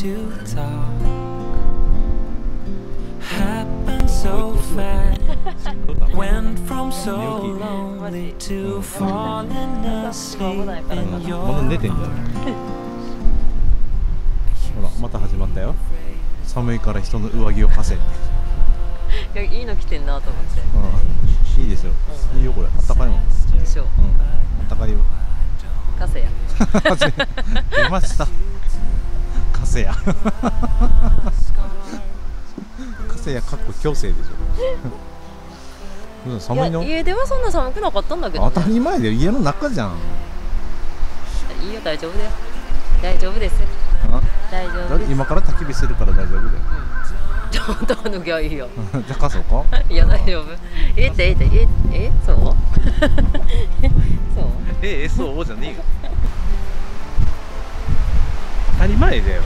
to talk. Happened so fast. Went from so lonely to falling asleep in your 寝てんじゃないほらまた始まったよ。寒いから人の上着を貸せ。いやいいの着てんなと思って。うん。いいですよ、いいよこれ。あったかいもん。うんでしょあったかいよ。や。出ましたカセヤカセヤかっこ強制でしょうん寒いのいや家ではそんな寒くなかったんだけど、ね、当たり前で家の中じゃんいいよ大丈夫だよ大丈夫ですあ大丈だ夫今から焚き火するから大丈夫だよちょっと脱ぎゃいいよじゃあ貸そうかいや大丈夫えってえってええそうそうえ SO じゃねえよ当たり前だよ。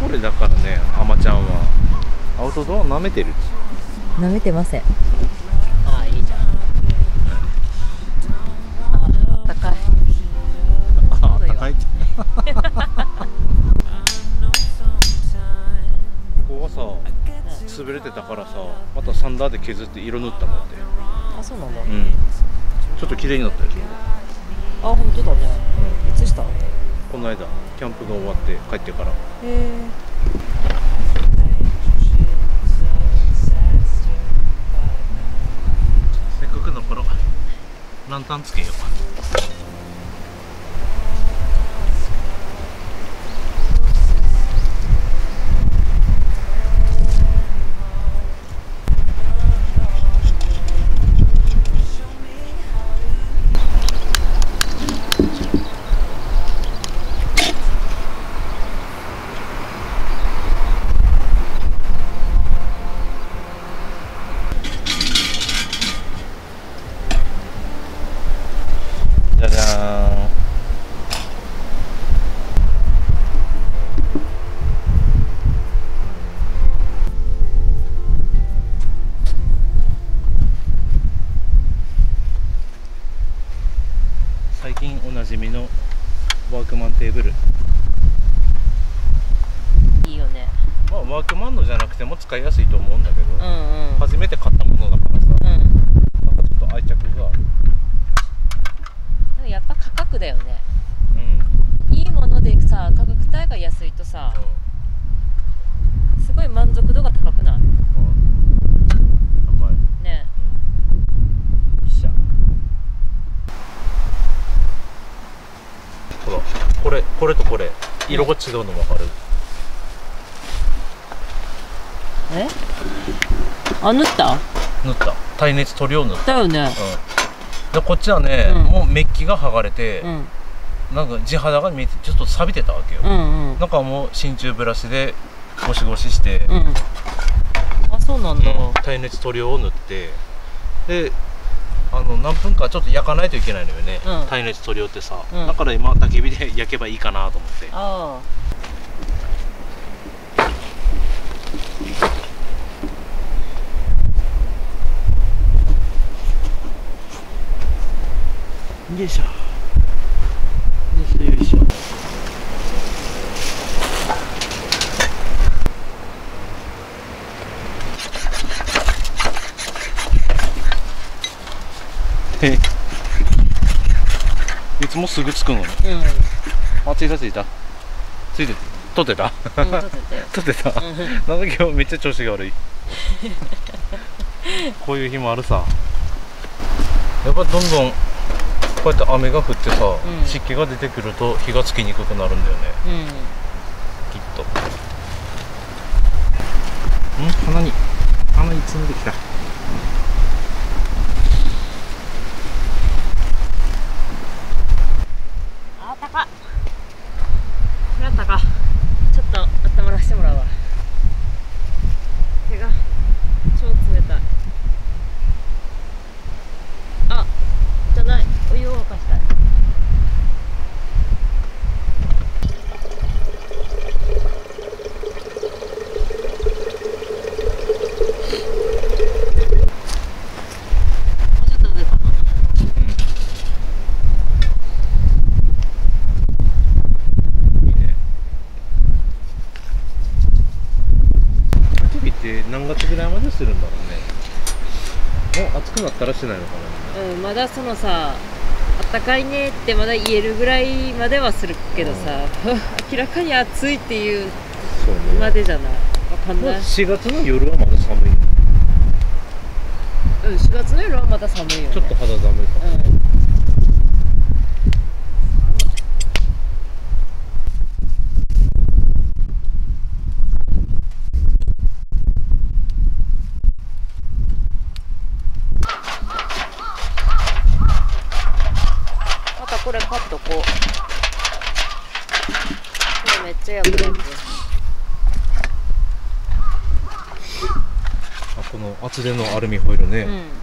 これだからねあまちゃんは。アウトドア舐めてる舐めてません。ああいいじゃん。あ高い。あ高い。ってここはさ潰れてたからさまたサンダーで削って色塗ったもんであそうなんだ。うん。ちょっと綺麗になったよあ本当だね。いつしたへこの間キャンプが終わって帰ってから。えせっかくだからランタンつけようじゃじゃーん最近おなじみのワークマンテーブルいいよねまあワークマンのじゃなくても使いやすいと思うんだけど、うんうん初めて買ったものだからさうんなんかちょっと愛着があるでもやっぱ価格だよねうんいいものでさ価格帯が安いとさすごい満足度が高くないうん高いねうんしゃほらこれこれとこれ色が違うの分かる、え？あ塗った？塗った。耐熱塗料塗った。だよね。うん。でこっちはね、うん。もうメッキが剥がれて、うん。なんか地肌が見えてちょっと錆びてたわけよ、うんうんなんかもう真鍮ブラシでゴシゴシして、うん。あそうなんだ、うん。耐熱塗料を塗って。であの何分かちょっと焼かないといけないのよね、うん。耐熱塗料ってさ、うん。だから今焚き火で焼けばいいかなと思って。あよいしょよいしょよいしょへもすぐつくのにあうん。あついたついた。ついてて。撮ってた？うん撮ってたよ撮ってた？なんだ今日めっちゃ調子が悪い？こういう日もあるさ。やっぱどんどんこうやって雨が降ってさ、ん。湿気が出てくると火がつきにくくなるんだよね。うん。きっと。ん？鼻に鼻に積んできたあったかこれあったかちょっと温まらせてもらうわ手が超冷たいあじゃないお湯を沸かしたいって何月ぐらいまでするんだろうねらしてないのかな。うんまだそのさあったかいねってまだ言えるぐらいまではするけどさ 明らかに暑いっていうまでじゃない？わかんない。4月の夜はまだ寒いうん4月の夜はまだ寒いよね。ちょっと肌寒いかも、うんまたこれ買っとこうこれめっちゃ役立つあこの厚手のアルミホイルね、うん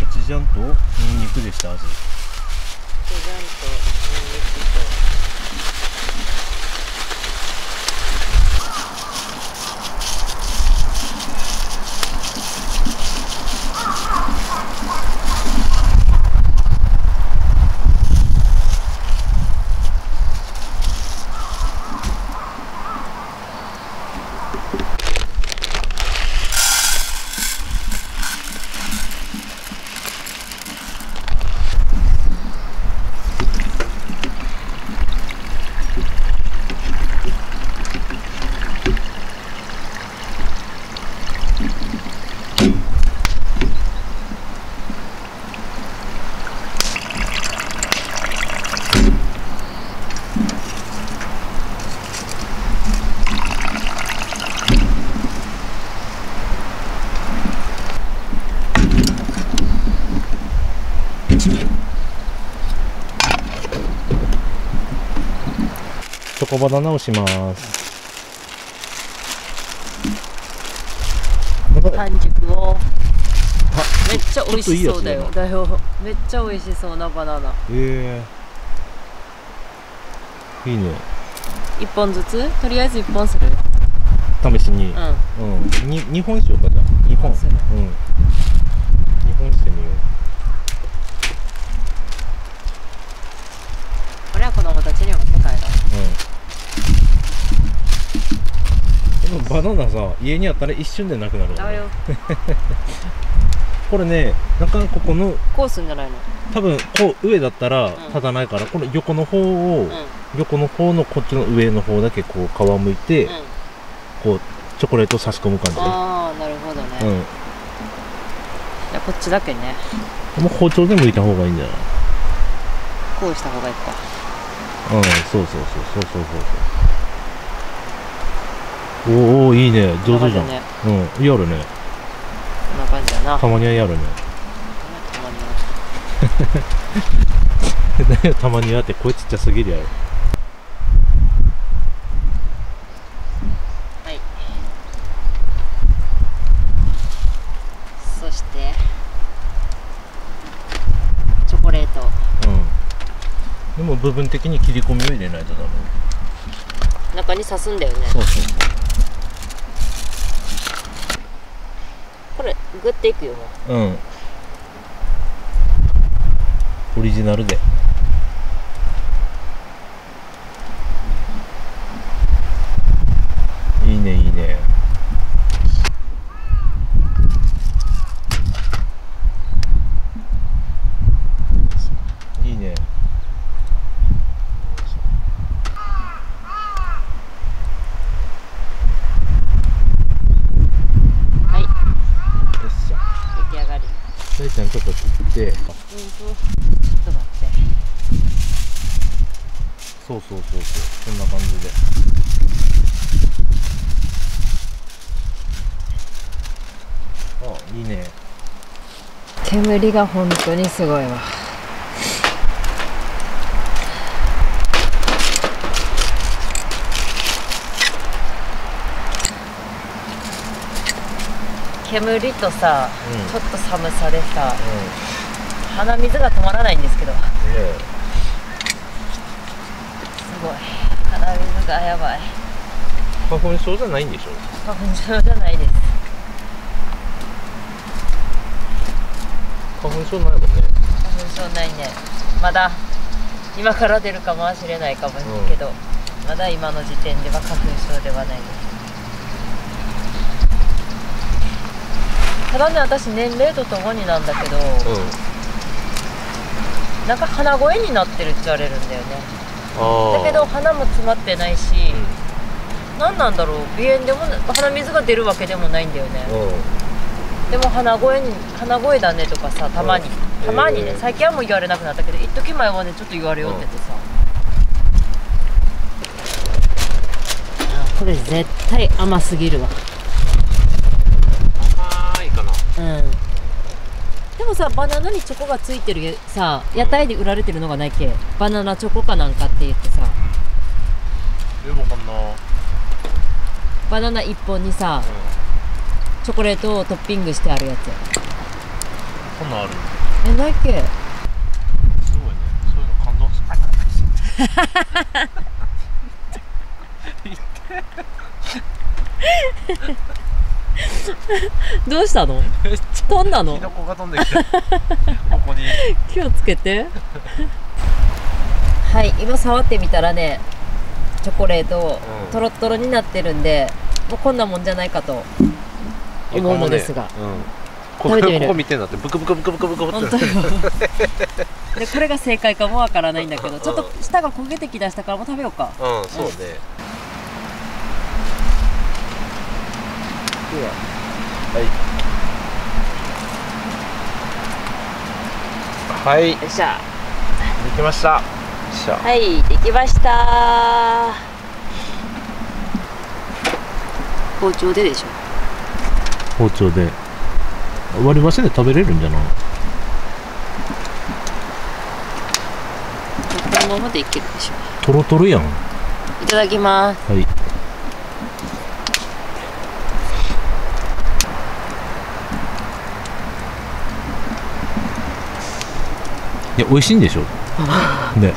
コチュジャンとニンニクでした味コチュジャンとニンニクとチョコバナナをします。半熟を。めっちゃ美味しそうだよ。だよめっちゃ美味しそうなバナナ。ええ。いいね。一本ずつ？とりあえず一本する？試しに。うん。うん、に2本しようかじゃあ2本うん。2本してみよこれは子供たちにも世界だううんでもバナナさ家にあったら一瞬でなくなるだよ。これねなんかここのこうすんじゃないの？多分こう上だったらん。立たないから、この横の方を、うん。横の方のこっちの上の方だけこう皮むいて、うん。こうチョコレートを差し込む感じでああなるほどね、うん。じゃあこっちだけね。もう包丁で剥いた方がいいんじゃない？こうした方がいいか。うんそうそうそうそうそうそうそうおーおーいいね。上手じゃん、ね。うん。やるね。こんな感じだな。たまにはやるね。たまに たまにはって声ちっちゃすぎるやろ。はい。そしてチョコレート。うん。でも部分的に切り込みを入れないとダメ。中に刺すんだよね。そうそうこれグッていくよもううん。オリジナルでいいねいいねいいねはいよっしゃ出来上がり大ちゃんちょっと切ってうんとちょっと待ってそうそうそうそうこんな感じであいいいいね煙が本当にすごいわ。煙とさ、うん。ちょっと寒さでさ鼻水が止まらないんですけど。すうんごい。鼻水がやばい。花粉症じゃないんでしょ？花粉症じゃないです花粉症ないもんね。花粉症ないね。まだ今から出るかもしれないかもけど、まだ今の時点では花粉症ではないです。ただね私年齢とともになんだけど、うなんか鼻声になってるって言われるんだよね。だけど鼻も詰まってないし、何なんだろう。鼻炎でもな鼻水が出るわけでもないんだよね、うん、うんでも鼻声に鼻声だねとかさたまに、うんたまにねへー最近はもう言われなくなったけど一時前はねちょっと言われよっててさ、あこれ絶対甘すぎるわ。甘いかな。うん。でもさバナナにチョコがついてるさ屋台で売られてるのがないっけ？バナナチョコかなんかって言ってさ。でもかな。バナナ1本にさチョコレートをトッピングしてあるやつこんなんある？えないっけ？すごいね。そういうの感動す どうしたの？飛んだの？キノコが飛んできたここに気をつけて。はい今触ってみたらねチョコレートうん。トロットロになってるんでもうこんなもんじゃないかと思うのですが、食べてみる。ここ見てんだってブクブクブクブクブクブクって。本当よ。でこれが正解かもわからないんだけどちょっと舌が焦げてきだしたからもう食べようか。うんそうね。でははい。はい。よっしゃ。できました。よっしゃ。はいできました。包丁ででしょ包丁で。割り箸で食べれるんじゃない？このままでいけるでしょ。トロトロやん。いただきます。はい。いや美味しいんでしょ？ね。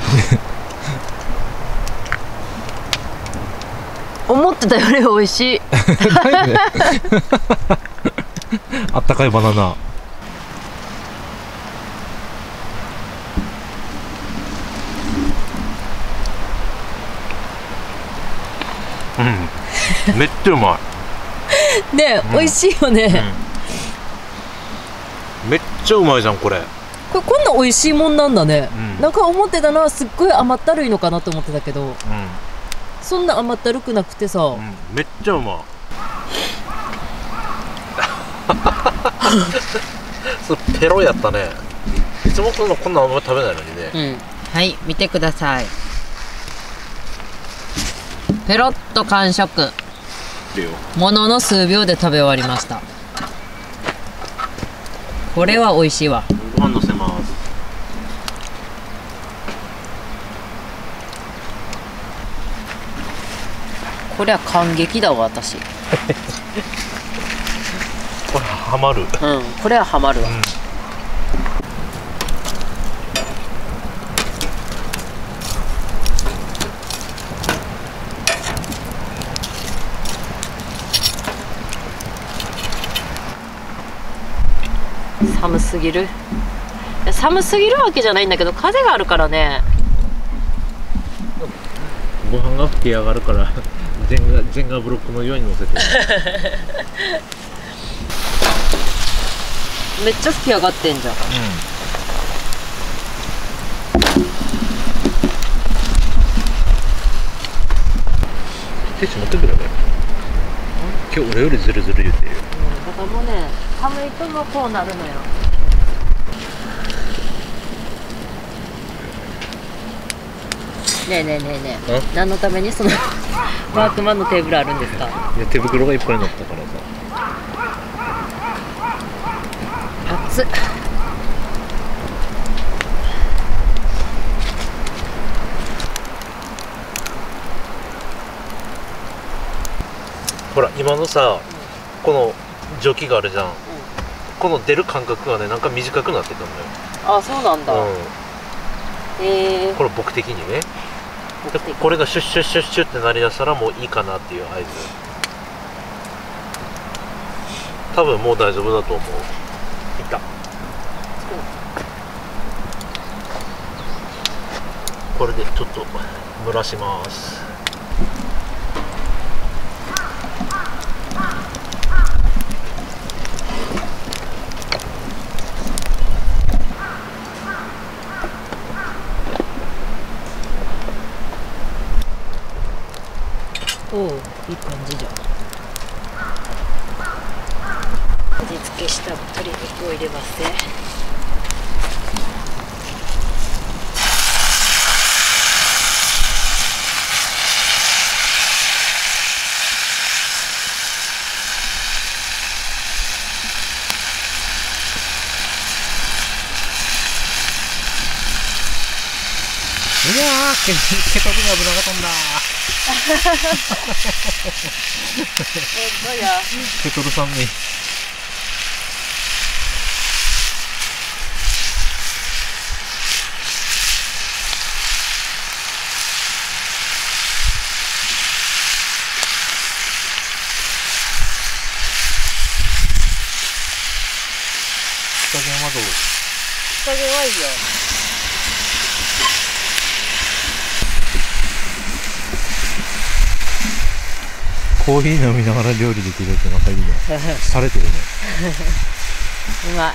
思ってたより美味しい あったかいバナナ。うん。めっちゃうまい。ね、美味しいよね、めっちゃうまいじゃんこれ。これこんな美味しいもんなんだね、うん。なんか思ってたのはすっごい甘ったるいのかなと思ってたけど。うそんな甘ったるくなくてさ、ん、うん、めっちゃうまい そうペロやったね。いつもこんなこんなあんまり食べないのにね。うん。はい見てください。ペロッと完食。ものの数秒で食べ終わりました。これは美味しいわ。ご飯のせます。これは感激だわ私 うんこれハマる。これはハマるわ、寒すぎる。寒すぎるわけじゃないんだけど風があるからね。ご飯が吹き上がるからジェンガジェンガブロックのように乗せて めっちゃ吹き上がってんじゃん。ティッシュ持ってくれば今日俺よりズルズル言うてるよ。だからもうね寒いともこうなるのよ。ねえねえねえねえ何のためにその ワークマンのテーブルあるんですか？いや手袋がいっぱいになったからさ暑っほら今のさこの蒸気があるじゃん、この出る間隔がねなんか短くなってくるあそうなんだ、のよ、へえ。うん、これ僕的にね。でこれがシュッシュッシュッシュッってなりだしたらもういいかなっていう合図。多分もう大丈夫だと思う行ったこれでちょっと蒸らしますおおいい感じじゃん味付けした鶏肉を入れますね。うわーケケト油が飛んだ。本当やケトルさんに火加減はどう火加減はいいよ。コーヒー飲みながら料理できるってまたいいねされてるね。うまい。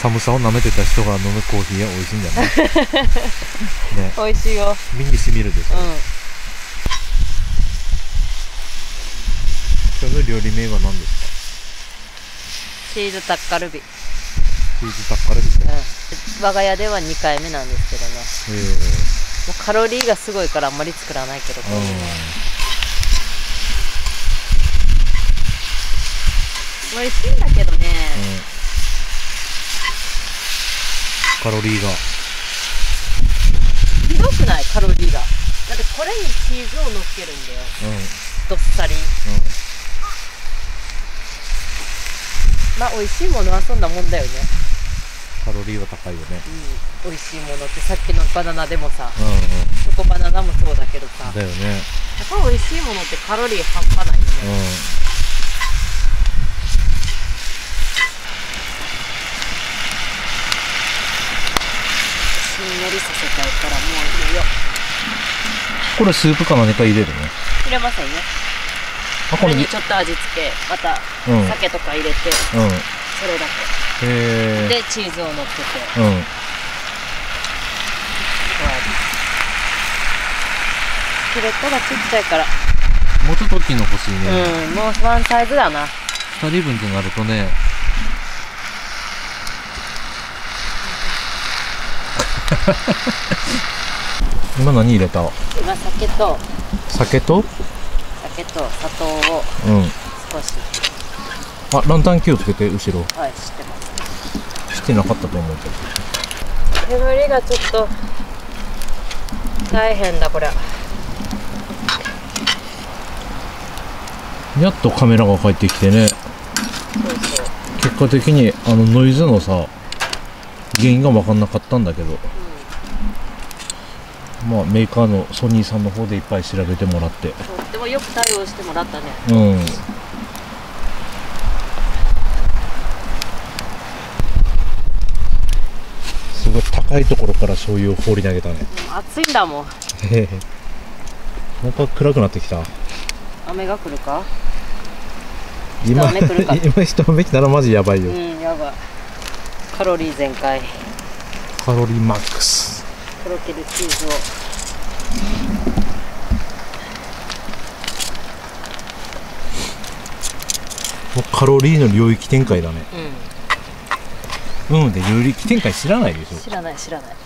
寒さを舐めてた人が飲むコーヒーは美味しいんだね。ね。美味しいよ。身にしみるでしょ、うん。今日の料理名は何ですか？チーズタッカルビ、チーズタッカルビですね。うん、我が家では2回目なんですけどね。えもうカロリーがすごいからあんまり作らないけど、美味しいんだけどね、うん。カロリーが。ひどくない？カロリーが。だってこれにチーズを乗っけるんだよ。うん。うんどっさり。まあ美味しいものはそんなもんだよね、カロリーは高いよね。うん、美味しいものってさっきのバナナでもさうんうん。チョコバナナもそうだけどさ。やっだよね。ぱ美味しいものってカロリー半端ないようん。ね、しんなりさせたいからもういいよ。これスープか何か入れるね入れませんよ。あこれにこれにちょっと味付けまたうん。酒とか入れてうん。それだけでチーズを乗っけて。うん。フレットがちっちゃいから。もうちょっと大きいの欲しいね、うんもうワンサイズだな。二人分ってなるとね。今何入れた？今酒と。酒と？酒と砂糖を。うん。少しあランタン気をつけて後ろ。はいしてます。してなかったと思うけど。煙がちょっと大変だこれ。やっとカメラが帰ってきてね。結果的にあのノイズのさ原因が分かんなかったんだけど、まあメーカーのソニーさんの方でいっぱい調べてもらって。そうでもよく対応してもらったね。うんすごい高いところから醤油を放り投げたね。うん暑いんだもん。なんか暗くなってきた。雨が来るか？今一雨来るか？今一雨来たらマジやばいよ、うんやばい。カロリー全開。カロリーマックス。とろけるチーズを。もうカロリーの領域展開だね。ううん。で領域展開知らないでしょ。ん知らない知らない。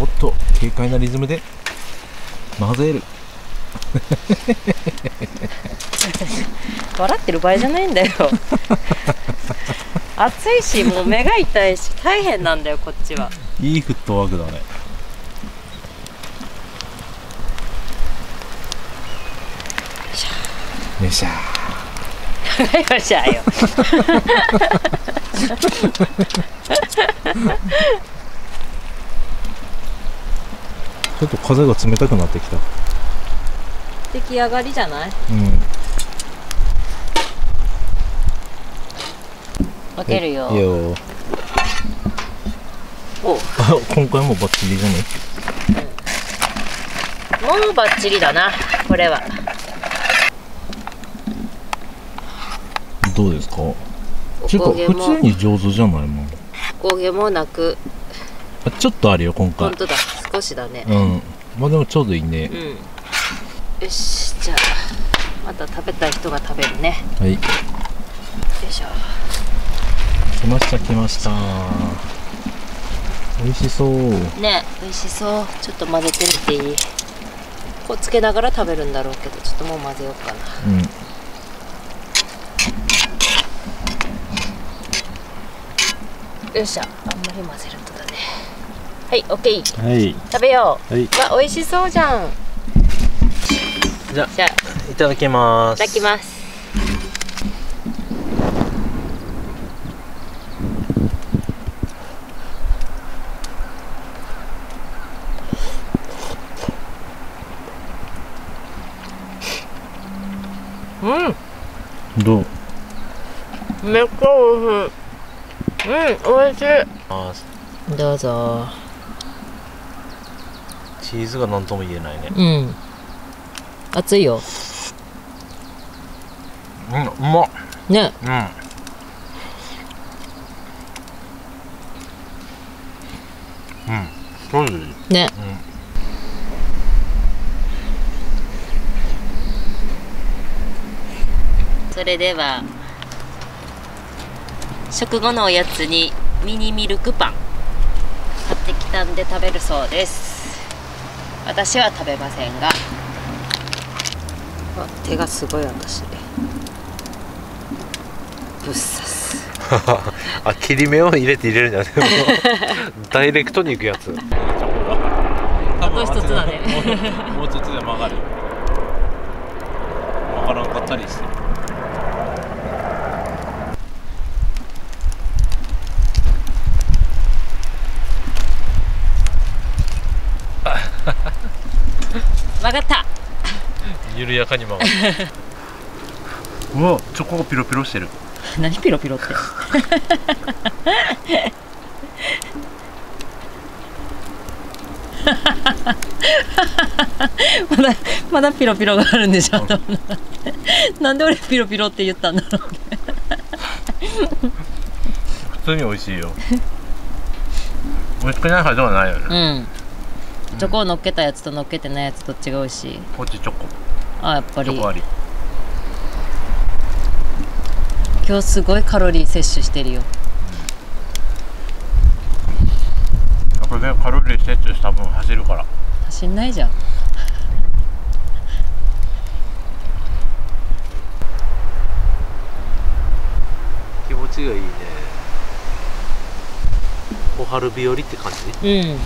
おっと軽快なリズムで混ぜる。笑ってる場合じゃないんだよ。暑いしもう目が痛いし大変なんだよこっちは。いいフットワークだね。よっしゃよっしゃよ。ちょっと風が冷たくなってきた。出来上がりじゃない？うん。開けるよ。いいよ。お。あ今回もバッチリじゃねもうバッチリだなこれは。どうですか？おちょっとこげも普通に上手じゃないもん。おこげもなく。あちょっとあるよ今回。本当だ。少しだね。うん。まあでもちょうどいいね。うん。よしじゃあまた食べたい人が食べるね。はい。よいしょ。来ました来ました。美味しそう。ね美味しそう。ちょっと混ぜてみていい？こうつけながら食べるんだろうけどちょっともう混ぜようかな。うんよっしゃ。あんまり混ぜるとだね。はいオッケーはい。食べよう。はい。わ美味しそうじゃん。じゃじゃあ。いただきます。ただきます。うん。どう？めっちゃ美味しいうん美味しい。どうぞ。チーズが何とも言えないね。うん。熱いよ。うんうまっ。ね。うん。うんそうですねそれでは食後のおやつにミニミルクパン。買ってきたんで食べるそうです。私は食べませんが。あ手がすごい私。ぶっ刺す。あ切り目を入れて入れるんじゃなくてもうダイレクトにいくやつ。あと一つだね。もうちょっとで曲がる。曲がらんかったりして曲がった。緩やかに曲がる。うわチョコがピロピロしてる。何ピロピロって。まだまだピロピロがあるんでしょなんで俺ピロピロって言ったんだろう。普通に美味しいよ美味しくないはずはないよねうんチョコを乗っけたやつと乗っけてないやつどっちが美味し。いこっちチョコ。あやっぱり。チョコあり。今日すごいカロリー摂取してるよ。やっぱねカロリー摂取した分走るから。走んないじゃん。気持ちがいいね。小春日和って感じ？うん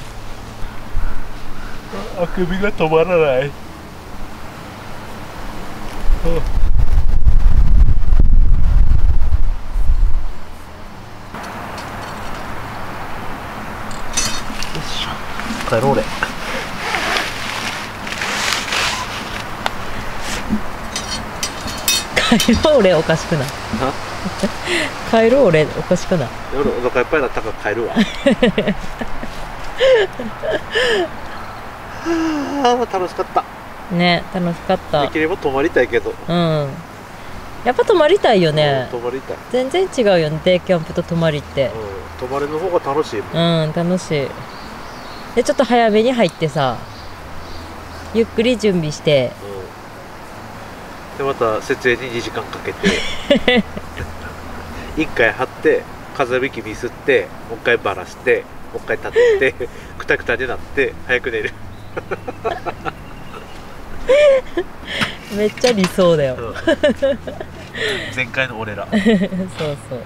あくびが止まらない。帰ろう俺 帰ろう俺おかしくない。帰ろう俺おかしくない。夜お腹いっぱいになったから帰るわ。は あ楽しかった。ね楽しかった。できれば泊まりたいけど、うん。やっぱ泊まりたいよね。泊まりたい、全然違うよねデイキャンプと泊まりって。うん、泊まりの方が楽しいもん。うん楽しい。でちょっと早めに入ってさゆっくり準備して。でまた設営に2時間かけて。1回張って風引きミスってもう一回バラしてもう一回立ててくたくたになって早く寝る、めっちゃ理想だよ。前回の俺ら。そうそう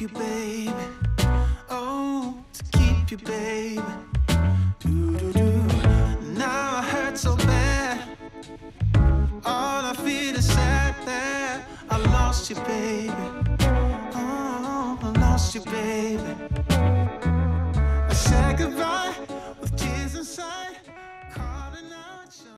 you, baby. Oh, to keep you, baby.